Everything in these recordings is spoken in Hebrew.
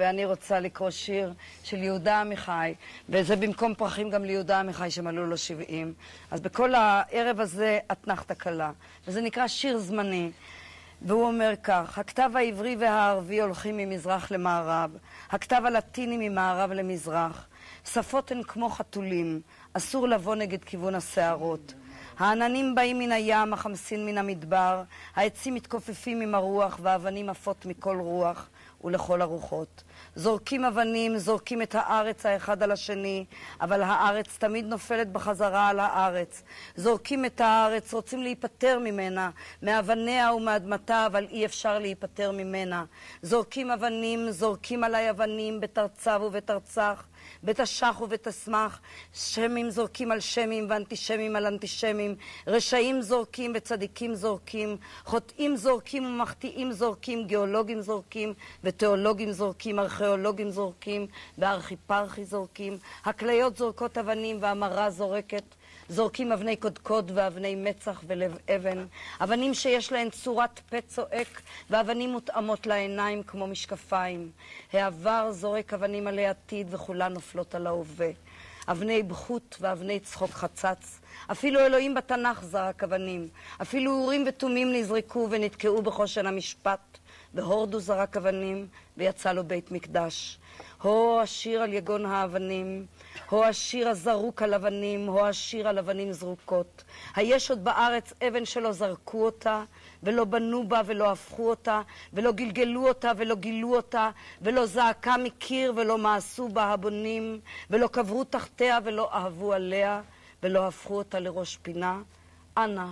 ואני רוצה לקרוא שיר של יהודה עמיחי, וזה במקום פרחים גם ליהודה עמיחי שמלאו לו 70. אז בכל הערב הזה אתנחתא קלה, וזה נקרא שיר זמני. והוא אומר כך, הכתב העברי והערבי הולכים ממזרח למערב, הכתב הלטיני ממערב למזרח. שפות הן כמו חתולים, אסור לבוא נגד כיוון הסערות. העננים באים מן הים, החמסין מן המדבר, העצים מתכופפים עם הרוח, והאבנים עפות מכל רוח ולכל הרוחות. זורקים אבנים, זורקים את הארץ האחד על השני, אבל הארץ תמיד נופלת בחזרה על הארץ. זורקים את הארץ, רוצים להיפטר ממנה, מאבניה ומאדמתה, אבל אי אפשר להיפטר ממנה. זורקים אבנים, זורקים עליי אבנים, בתרצב ובתרצח, בתש"ח ובתשמח, שמים זורקים על שמים ואנטישמים על אנטישמים, רשעים זורקים וצדיקים זורקים, חוטאים זורקים ומחטיאים זורקים, גיאולוגים זורקים ותיאולוגים זורקים, ארכיאולוגים זורקים וארכיפרכי זורקים, הכליות זורקות אבנים והמרה זורקת זורקים אבני קודקוד ואבני מצח ולב אבן, אבנים שיש להן צורת פה צועק, ואבנים מותאמות לעיניים כמו משקפיים. העבר זורק אבנים עלי עתיד וכולן נופלות על ההווה. אבני בחוט ואבני צחוק חצץ. אפילו אלוהים בתנ"ך זרק אבנים. אפילו אורים ותומים נזרקו ונתקעו בחושן המשפט. והורדו זרק אבנים ויצא לו בית מקדש. הו השיר על יגון האבנים, הו השיר הזרוק על אבנים, הו השיר על אבנים זרוקות. היש עוד בארץ אבן שלא זרקו אותה, ולא בנו בה ולא הפכו אותה, ולא גלגלו אותה ולא גילו אותה, ולא זעקה מקיר ולא מעשו בה הבונים, ולא קברו תחתיה ולא אהבו עליה, ולא הפכו אותה לראש פינה. אנא,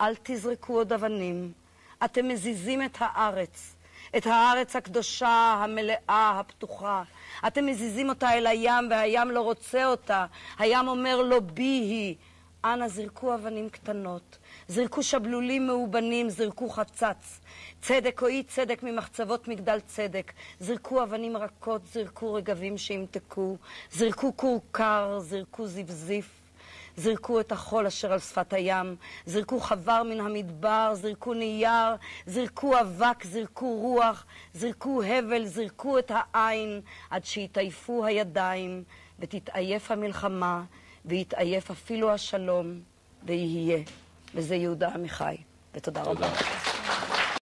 אל תזרקו עוד אבנים. אתם מזיזים את הארץ, את הארץ הקדושה, המלאה, הפתוחה. אתם מזיזים אותה אל הים, והים לא רוצה אותה. הים אומר לו בי היא. אנא זרקו אבנים קטנות, זרקו שבלולים מאובנים, זרקו חצץ. צדק או אי צדק ממחצבות מגדל צדק. זרקו אבנים רכות, זרקו רגבים שימתקו. זרקו כורכר, זרקו זפזיף. זרקו את החול אשר על שפת הים, זרקו חבר מן המדבר, זרקו נייר, זרקו אבק, זרקו רוח, זרקו הבל, זרקו את העין, עד שיתעייפו הידיים, ותתעייף המלחמה, ויתעייף אפילו השלום, ויהיה. וזה יהודה עמיחי. ותודה רבה.